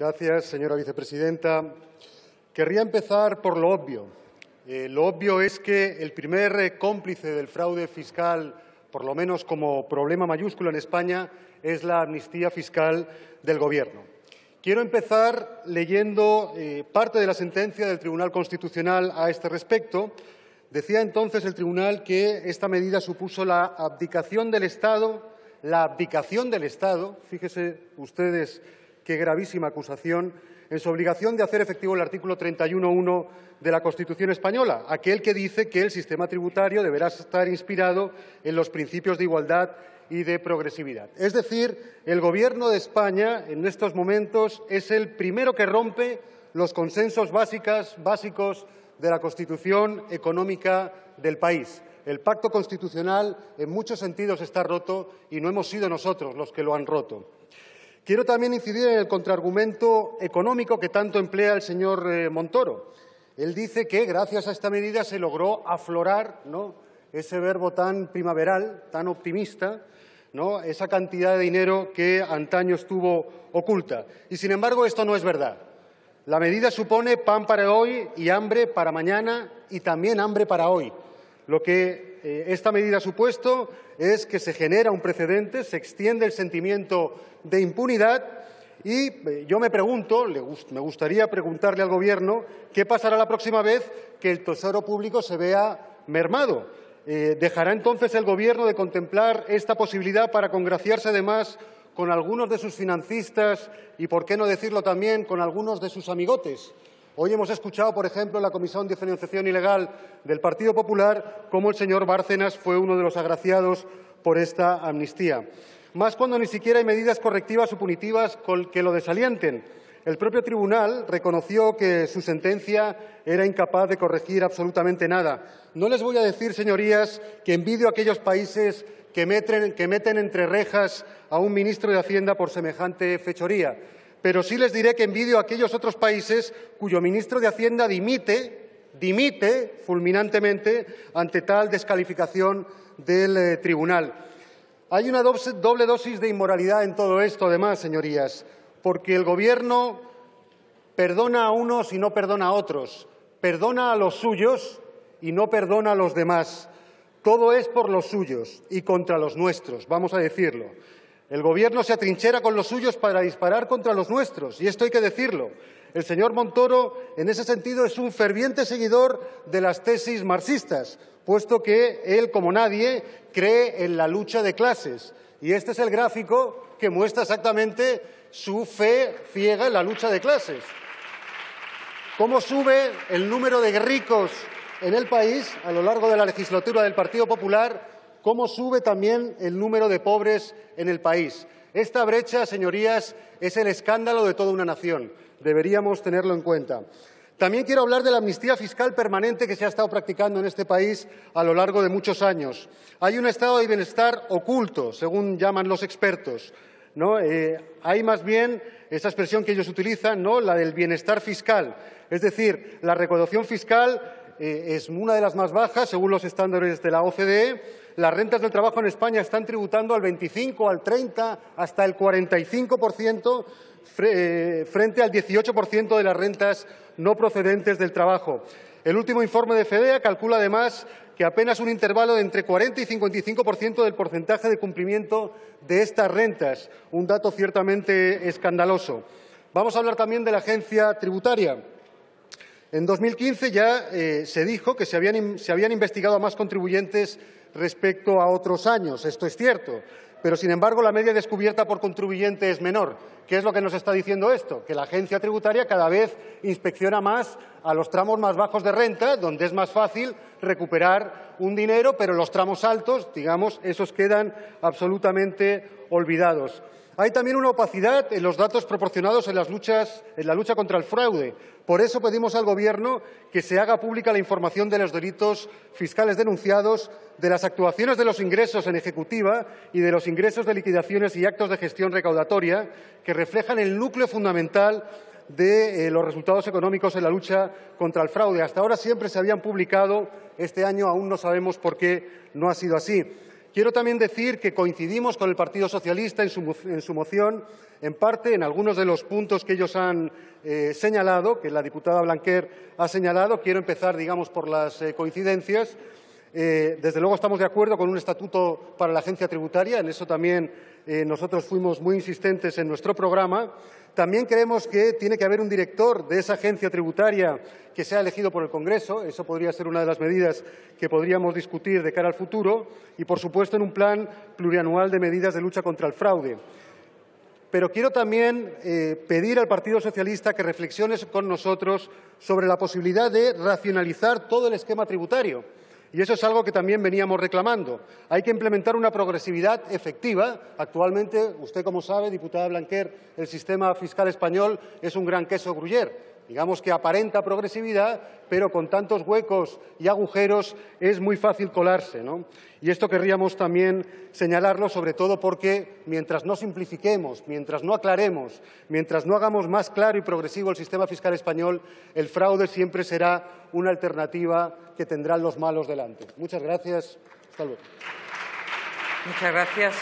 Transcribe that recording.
Gracias, señora vicepresidenta. Querría empezar por lo obvio. Eh, lo obvio es que el primer eh, cómplice del fraude fiscal, por lo menos como problema mayúsculo en España, es la amnistía fiscal del Gobierno. Quiero empezar leyendo eh, parte de la sentencia del Tribunal Constitucional a este respecto. Decía entonces el Tribunal que esta medida supuso la abdicación del Estado, la abdicación del Estado, fíjese ustedes qué gravísima acusación, en su obligación de hacer efectivo el artículo 31.1 de la Constitución española, aquel que dice que el sistema tributario deberá estar inspirado en los principios de igualdad y de progresividad. Es decir, el Gobierno de España en estos momentos es el primero que rompe los consensos básicos de la Constitución económica del país. El pacto constitucional en muchos sentidos está roto y no hemos sido nosotros los que lo han roto. Quiero también incidir en el contraargumento económico que tanto emplea el señor eh, Montoro. Él dice que gracias a esta medida se logró aflorar ese verbo tan primaveral, tan optimista, esa cantidad de dinero que antaño estuvo oculta. Y, sin embargo, esto no es verdad. La medida supone pan para hoy y hambre para mañana y también hambre para hoy. Lo que eh, esta medida ha supuesto es que se genera un precedente, se extiende el sentimiento de impunidad y eh, yo me pregunto, me gustaría preguntarle al Gobierno, ¿qué pasará la próxima vez que el tesoro público se vea mermado? Eh, ¿Dejará entonces el Gobierno de contemplar esta posibilidad para congraciarse además con algunos de sus financistas y, por qué no decirlo también, con algunos de sus amigotes? Hoy hemos escuchado, por ejemplo, en la Comisión de Financiación Ilegal del Partido Popular cómo el señor Bárcenas fue uno de los agraciados por esta amnistía más cuando ni siquiera hay medidas correctivas o punitivas que lo desalienten. El propio tribunal reconoció que su sentencia era incapaz de corregir absolutamente nada. No les voy a decir, señorías, que envidio a aquellos países que meten, que meten entre rejas a un ministro de Hacienda por semejante fechoría, pero sí les diré que envidio a aquellos otros países cuyo ministro de Hacienda dimite, dimite fulminantemente ante tal descalificación del eh, tribunal. Hay una doble dosis de inmoralidad en todo esto, además, señorías, porque el Gobierno perdona a unos y no perdona a otros, perdona a los suyos y no perdona a los demás. Todo es por los suyos y contra los nuestros, vamos a decirlo. El Gobierno se atrinchera con los suyos para disparar contra los nuestros, y esto hay que decirlo. El señor Montoro, en ese sentido, es un ferviente seguidor de las tesis marxistas, puesto que él, como nadie, cree en la lucha de clases. Y este es el gráfico que muestra exactamente su fe ciega en la lucha de clases. ¿Cómo sube el número de ricos en el país a lo largo de la legislatura del Partido Popular? ¿Cómo sube también el número de pobres en el país? Esta brecha, señorías, es el escándalo de toda una nación. Deberíamos tenerlo en cuenta. También quiero hablar de la amnistía fiscal permanente que se ha estado practicando en este país a lo largo de muchos años. Hay un estado de bienestar oculto, según llaman los expertos. Eh, hay más bien esa expresión que ellos utilizan, ¿no? la del bienestar fiscal. Es decir, la recaudación fiscal eh, es una de las más bajas, según los estándares de la OCDE. Las rentas del trabajo en España están tributando al 25, al 30, hasta el 45% eh, frente al 18% de las rentas no procedentes del trabajo. El último informe de FEDEA calcula además que apenas un intervalo de entre 40 y 55% del porcentaje de cumplimiento de estas rentas, un dato ciertamente escandaloso. Vamos a hablar también de la agencia tributaria. En 2015 ya eh, se dijo que se habían, se habían investigado a más contribuyentes respecto a otros años. Esto es cierto pero sin embargo la media descubierta por contribuyente es menor. ¿Qué es lo que nos está diciendo esto? Que la agencia tributaria cada vez inspecciona más a los tramos más bajos de renta, donde es más fácil recuperar un dinero, pero los tramos altos, digamos, esos quedan absolutamente olvidados. Hay también una opacidad en los datos proporcionados en, la lucha contra el fraude. Por eso pedimos al Gobierno que se haga pública la información de los delitos fiscales denunciados, de las actuaciones de los ingresos en ejecutiva y de los ingresos de liquidaciones y actos de gestión recaudatoria, que reflejan el núcleo fundamental de eh, los resultados económicos en la lucha contra el fraude. Hasta ahora siempre se habían publicado, este año aún no sabemos por qué no ha sido así. Quiero también decir que coincidimos con el Partido Socialista en su, moción, en parte, en algunos de los puntos que ellos han eh, señalado, que la diputada Blanquer ha señalado. Quiero empezar, digamos, por las eh, coincidencias. Eh, desde luego estamos de acuerdo con un estatuto para la agencia tributaria. En eso también nosotros fuimos muy insistentes en nuestro programa. También creemos que tiene que haber un director de esa agencia tributaria que sea elegido por el Congreso. Eso podría ser una de las medidas que podríamos discutir de cara al futuro. Y, por supuesto, en un plan plurianual de medidas de lucha contra el fraude. Pero quiero también eh, pedir al Partido Socialista que reflexione con nosotros sobre la posibilidad de racionalizar todo el esquema tributario. Y eso es algo que también veníamos reclamando. Hay que implementar una progresividad efectiva. Actualmente, usted como sabe, diputada Blanquer, el sistema fiscal español es un gran queso gruyer digamos que aparenta progresividad, pero con tantos huecos y agujeros es muy fácil colarse. Y esto querríamos también señalarlo, sobre todo porque mientras no simplifiquemos, mientras no aclaremos, mientras no hagamos más claro y progresivo el sistema fiscal español, el fraude siempre será una alternativa que tendrán los malos delante. Muchas gracias. Hasta luego. Muchas gracias.